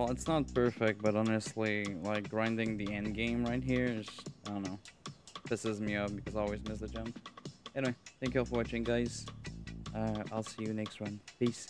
Well, it's not perfect, but honestly, like grinding the end game right here is, I don't know, pisses me off because I always miss the jump. Anyway, thank you all for watching, guys. Uh, I'll see you next one. Peace.